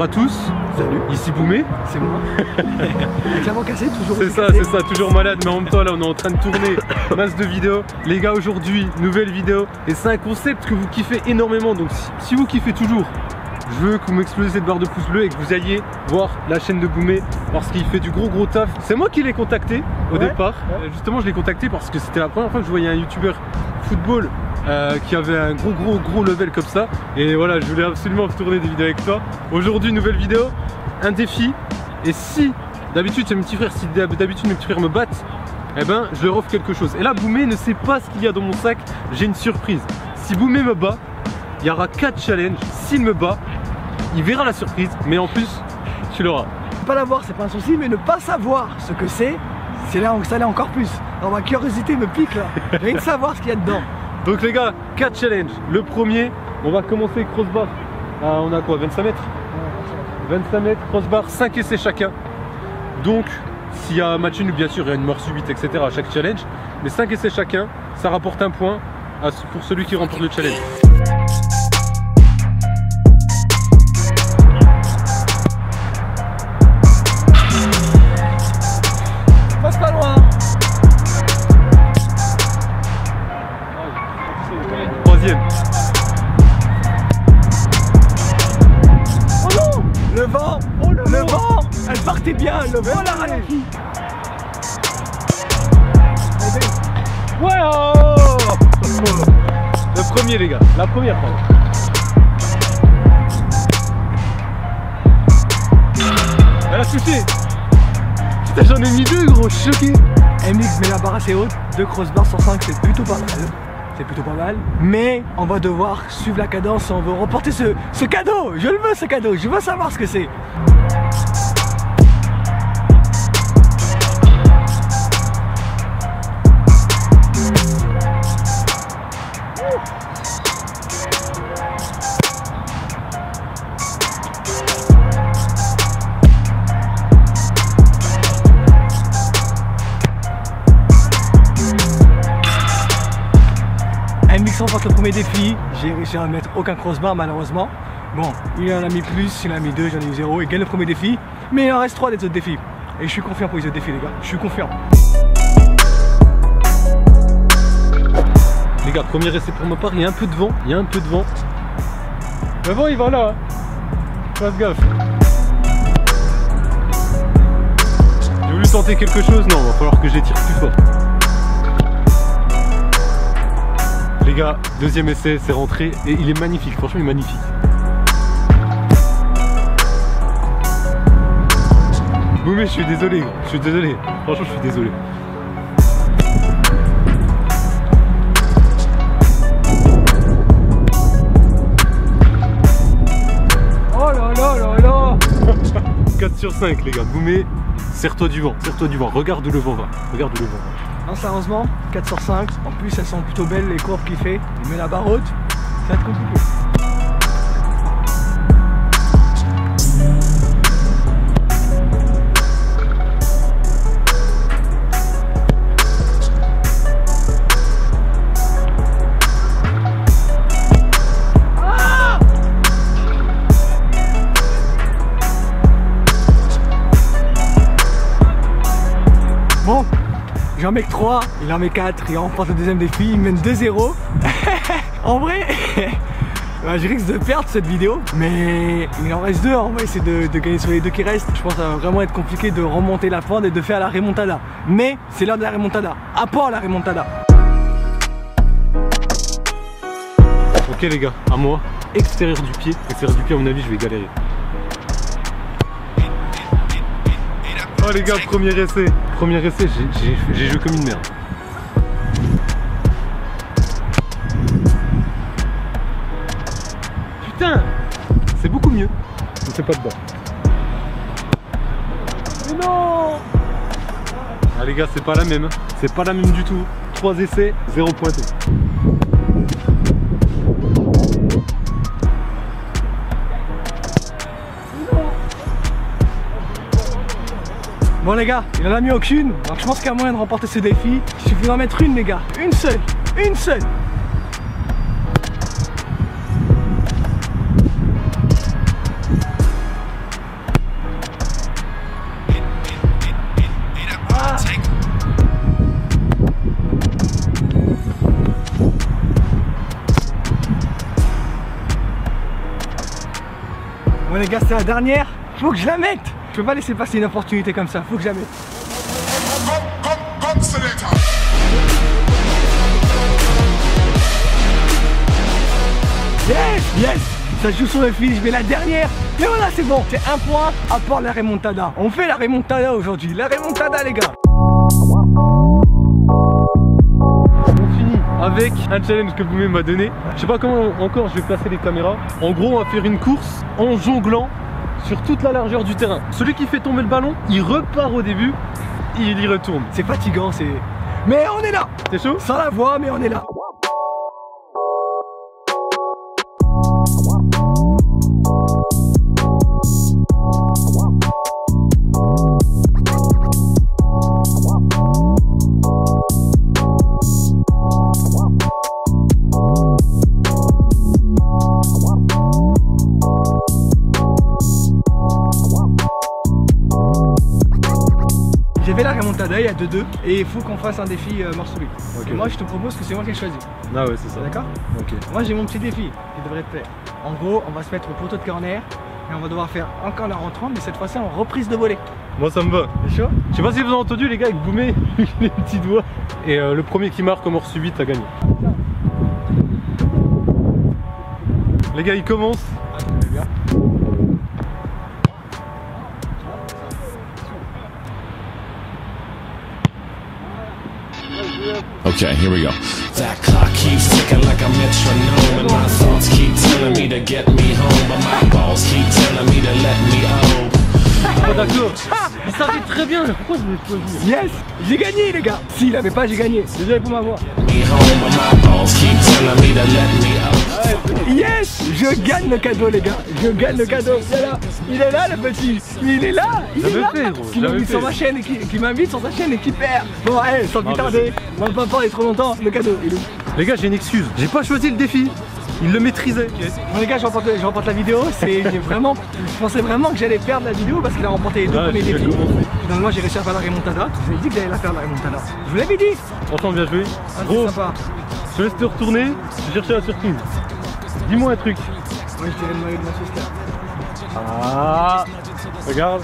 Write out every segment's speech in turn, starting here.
Bonjour à tous. Salut. Ici Boumé. C'est moi. Cassé, toujours C'est ça, c'est ça, toujours malade, mais en même temps là on est en train de tourner masse de vidéos. Les gars aujourd'hui, nouvelle vidéo. Et c'est un concept que vous kiffez énormément. Donc si, si vous kiffez toujours, je veux que vous m'explosez cette barre de pouce bleu et que vous alliez voir la chaîne de Boumé parce qu'il fait du gros gros taf. C'est moi qui l'ai contacté au Ouais. départ. Justement je l'ai contacté parce que c'était la première fois que je voyais un youtubeur football euh, qui avait un gros gros gros level comme ça. Et voilà, je voulais absolument tourner des vidéos avec toi. Aujourd'hui nouvelle vidéo, un défi. Et si d'habitude c'est mes petits frères, si d'hab- d'habitude mes petits frères me battent, eh ben je leur offre quelque chose. Et là Boumé ne sait pas ce qu'il y a dans mon sac, j'ai une surprise. Si Boumé me bat, il y aura 4 challenges. S'il me bat, il verra la surprise, mais en plus, tu l'auras. Pas l'avoir, c'est pas un souci, mais ne pas savoir ce que c'est, c'est là où ça l'est encore plus. Ma curiosité me pique là. Envie de savoir ce qu'il y a dedans. Donc les gars, 4 challenges. Le premier, on va commencer crossbar. Ah, on a quoi 25 mètres 25 mètres, crossbar, 5 essais chacun. Donc, s'il y a un match nul, bien sûr, il y a une mort subite, etc. à chaque challenge. Mais 5 essais chacun, ça rapporte un point pour celui qui remporte le challenge. Bien, le vent l'a ralenti. Ouais oh Le premier les gars, la première pardon. Elle a touché Putain j'en ai mis deux gros, je suis choqué MX met la barre assez haute, 2 crossbars sur 5 c'est plutôt pas mal. C'est plutôt pas mal. Mais on va devoir suivre la cadence on veut remporter ce, ce cadeau. Je le veux ce cadeau, je veux savoir ce que c'est. MX remporte le premier défi, j'ai réussi à mettre aucun crossbar malheureusement. Bon, il en a mis plus, il en a mis deux, j'en ai eu zéro, il gagne le premier défi. Mais il en reste trois des autres défis. Et je suis confiant pour les autres défis les gars, je suis confiant. Les gars, premier essai pour ma part, il y a un peu de vent, il y a un peu de vent. Le vent il va là hein. Gaffe J'ai voulu tenter quelque chose, non, va falloir que j'étire plus fort. Les gars, deuxième essai, c'est rentré et il est magnifique, franchement il est magnifique. Boumé, je suis désolé, je suis désolé, franchement je suis désolé. Oh là là là là 4 sur 5 les gars, Boumé, serre-toi du vent, serre-toi du vent, regarde où le vent va, regarde où le vent va. Non sérieusement, 4 sur 5, en plus elles sont plutôt belles les courbes qu'il fait, il met la barre haute, ça va être compliqué. Bon, j'en mets que 3, il en met 4, il remporte le deuxième défi, il mène 2-0. en vrai, bah, je risque de perdre cette vidéo, mais il en reste deux, va essayer de, de gagner sur les deux qui restent. Je pense que ça va vraiment être compliqué de remonter la pente et de faire la remontada. Mais c'est l'heure de la remontada, apport la remontada. Ok les gars, à moi, extérieur du pied, extérieur du pied à mon avis je vais galérer. Oh les gars, premier essai, premier essai, j'ai- joué comme une merde. Putain, c'est beaucoup mieux. Je sais pas de bas. Mais non Ah les gars, c'est pas la même, c'est pas la même du tout. 3 essais, 0 pointé. Bon les gars, il en a mis aucune, donc je pense qu'il y a moyen de remporter ce défi. Il suffit d'en mettre une les gars, une seule, une seule. Bon les gars, c'est la dernière, faut que je la mette. Je peux pas laisser passer une opportunité comme ça. Faut que mette. Yes, yes. Ça joue sur le fil, je mets la dernière. Mais voilà, c'est bon. C'est un point à part la remontada. On fait la remontada aujourd'hui. La remontada, les gars. On finit avec un challenge que Boumé m'a donné. Je sais pas comment encore je vais placer les caméras. En gros, on va faire une course en jonglant sur toute la largeur du terrain. Celui qui fait tomber le ballon, il repart au début, il y retourne. C'est fatigant, c'est. Mais on est là. C'est chaud? Sans la voix, mais on est là. Fait la remontada, il y a 2-2 et il faut qu'on fasse un défi euh, mort souris. Ok. Et moi je te propose que c'est moi qui ai choisi. Ah ouais, c'est ça. D'accord Ok. Moi j'ai mon petit défi qui devrait te plaire. En gros, on va se mettre au poteau de corner et on va devoir faire un corner rentrant, mais cette fois-ci en reprise de volée. Moi ça me va. C'est chaud Je sais pas si vous avez entendu les gars avec Boumé, les petits doigts. Et euh, le premier qui marque hors subite a gagné. Les gars, il commence. Okay, here we go. That clock keeps ticking like a metronome, and my thoughts keep telling me to get me home, but my balls keep telling me to let me. Pas d'accord. Il s'arrête très bien. Pourquoi je l'ai choisi Yes J'ai gagné les gars S'il avait pas, j'ai gagné. Désolé pour ma voix. Me home, but my balls keep telling me to let me out. Yes Je gagne le cadeau les gars Je gagne le cadeau Il est là Il est là le petit Il est là Il est là fait, gros, Qui m'invite sur ma chaîne et qui, qui m'invite sur sa chaîne et qui perd Bon allez, sans plus tarder On va pas parler trop longtemps, le cadeau il est où? Les gars, j'ai une excuse. J'ai pas choisi le défi. Il le maîtrisait. Bon les gars, je remporte, la vidéo, vraiment, je pensais vraiment que j'allais perdre la vidéo parce qu'il a remporté les deux Ah, premiers défis. Finalement j'ai réussi à faire la remontada, je vous ai dit que j'allais la faire la remontada. Je vous l'avais dit Franchement, bien joué. ah, Gros, c'est sympa. je te laisse te retourner. Je chercher la surprise. Dis-moi un truc. Moi je dirais le maillot de Manchester. Ah Regarde.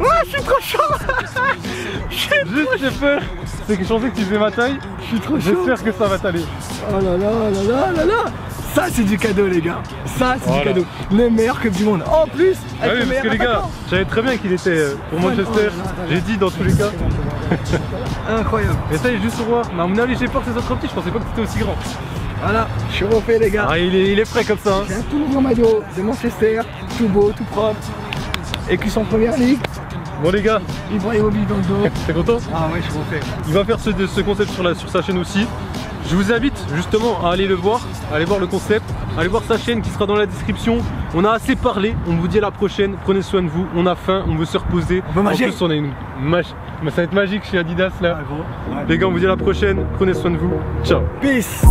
Ah, je suis trop chaud Juste j'ai peur. C'est que je pensais que tu faisais ma taille. je suis trop chaud J'espère que ça va t'aller. Oh là là là là là là Ça c'est du cadeau les gars Ça c'est Voilà. du cadeau Le meilleur club du monde En plus avec oui, le parce que les gars, je savais très bien qu'il était euh, pour Manchester. Oh là là. J'ai dit dans tous les cas. Incroyable Et ça, il est juste voir. Mais à mon avis, j'ai peur que ce soit trop petit. Je pensais pas que c'était aussi grand. Voilà, je suis refait les gars Ah, il est, il est frais comme ça. hein. J'ai un tout nouveau maillot de Manchester, tout beau, tout propre Et qui sont en première ligue Bon, les gars, Ibrahimovic dans le dos. T'es content Ah ouais je suis refait. Il va faire ce, ce concept sur, la- sur sa chaîne aussi. Je vous invite justement à aller le voir, à aller voir le concept, à aller voir sa chaîne qui sera dans la description. On a assez parlé, on vous dit à la prochaine, prenez soin de vous, on a faim, on veut se reposer. On. En plus on a une ça va être magique chez Adidas là. Ah gros. Les gars on vous dit à la prochaine, prenez soin de vous, ciao. Peace